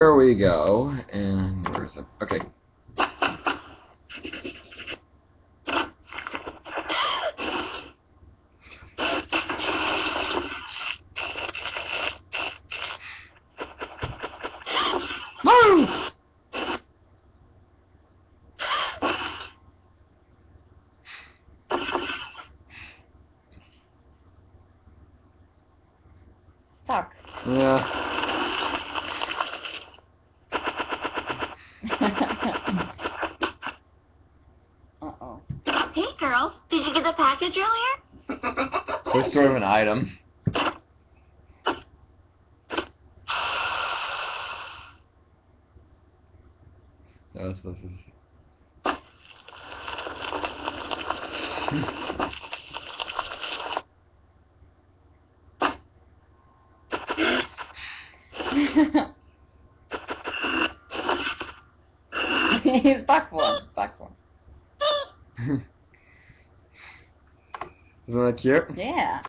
There we go. And where is it? Okay. Move! Stuck. Yeah. Uh-oh. Hey, girls. Did you get the package earlier? What sort of an item? That was supposed to. He's back one. Back one. Isn't that cute? Yeah.